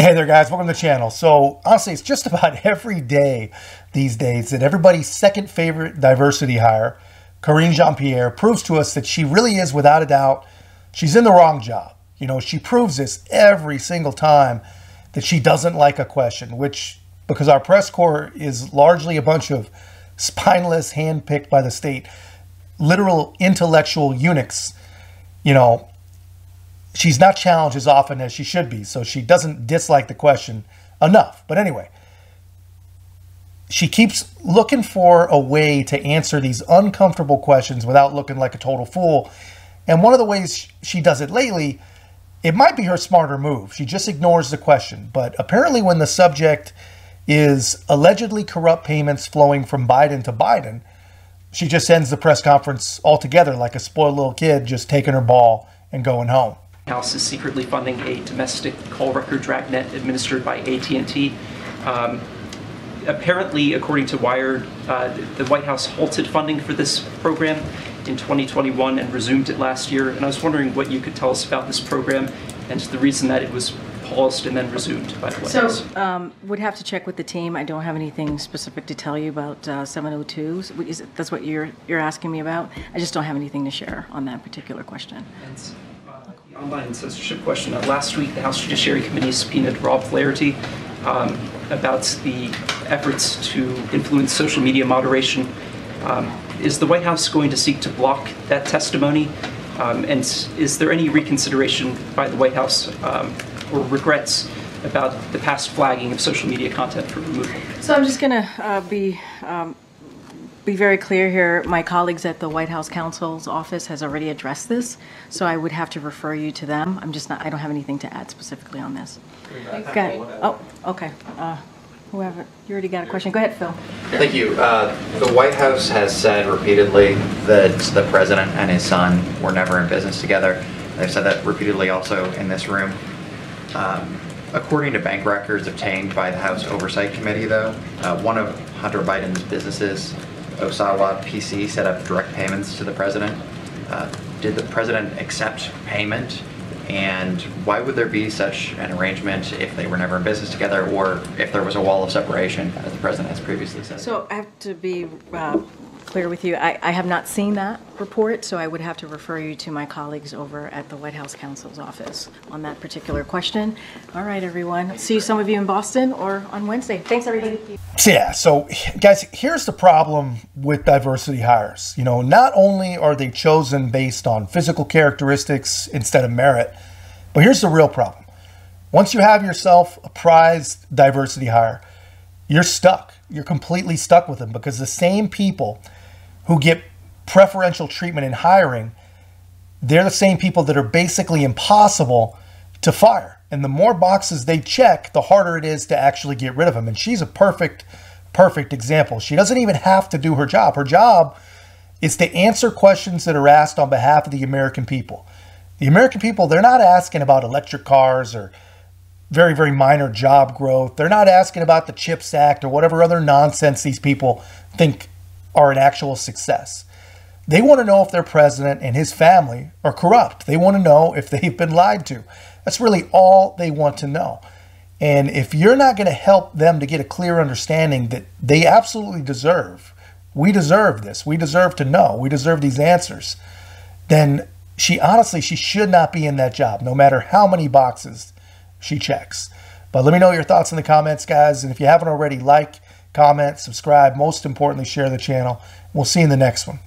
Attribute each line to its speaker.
Speaker 1: Hey there, guys. Welcome to the channel. So, honestly, it's just about every day these days that everybody's second favorite diversity hire, Karine Jean Pierre, proves to us that she really is, without a doubt, she's in the wrong job. You know, she proves this every single time that she doesn't like a question, which, because our press corps is largely a bunch of spineless, handpicked by the state, literal intellectual eunuchs, you know, she's not challenged as often as she should be, so she doesn't dislike the question enough. But anyway, she keeps looking for a way to answer these uncomfortable questions without looking like a total fool. And one of the ways she does it lately, it might be her smarter move. She just ignores the question. But apparently, when the subject is allegedly corrupt payments flowing from Biden to Biden, she just ends the press conference altogether like a spoiled little kid just taking her ball and going home.
Speaker 2: House is secretly funding a domestic call record dragnet administered by AT&T. Um, apparently, according to Wired, uh, the White House halted funding for this program in 2021 and resumed it last year. And I was wondering what you could tell us about this program and the reason that it was paused and then resumed by the White
Speaker 3: So,
Speaker 2: House.
Speaker 3: um, would have to check with the team. I don't have anything specific to tell you about uh, 702s. Is it- That's what you're, you're asking me about? I just don't have anything to share on that particular question.
Speaker 2: Online censorship question. Uh, Last week, the House Judiciary Committee subpoenaed Rob Flaherty um, about the efforts to influence social media moderation. Um, Is the White House going to seek to block that testimony? Um, And is there any reconsideration by the White House um, or regrets about the past flagging of social media content for removal?
Speaker 3: So I'm just going to be, um, be very clear here. My colleagues at the White House counsel's office has already addressed this, so I would have to refer you to them. I'm just not, I don't have anything to add specifically on this. Okay. Oh, okay. Uh, Whoever, you already got a question. Go ahead, Phil.
Speaker 4: Thank you. Uh, The White House has said repeatedly that the president and his son were never in business together. They've said that repeatedly also in this room. Um, According to bank records obtained by the House Oversight Committee, though, uh, one of Hunter Biden's businesses, Owasco PC, set up direct payments to the president. Uh, Did the president accept payment? And why would there be such an arrangement if they were never in business together or if there was a wall of separation, as the president has previously said?
Speaker 3: So I have to be uh, clear with you. I, I have not seen that report, so I would have to refer you to my colleagues over at the White House counsel's office on that particular question. All right, everyone. See some of you in Boston or on Wednesday. Thanks, everybody.
Speaker 1: So, yeah, so guys, here's the problem with diversity hires. You know, not only are they chosen based on physical characteristics instead of merit, but here's the real problem. Once you have yourself a prized diversity hire, you're stuck. You're completely stuck with them because the same people who get preferential treatment in hiring, they're the same people that are basically impossible to fire. And the more boxes they check, the harder it is to actually get rid of them. And she's a perfect, perfect example. She doesn't even have to do her job. Her job is to answer questions that are asked on behalf of the American people. The American people, they're not asking about electric cars or very, very minor job growth. They're not asking about the CHIPS Act or whatever other nonsense these people think are an actual success. They want to know if their president and his family are corrupt. They want to know if they've been lied to. That's really all they want to know. And if you're not going to help them to get a clear understanding that they absolutely deserve, we deserve this, we deserve to know, we deserve these answers, then she honestly, she should not be in that job, no matter how many boxes she checks. But let me know your thoughts in the comments, guys. And if you haven't already, like, comment, subscribe. Most importantly, share the channel. We'll see you in the next one.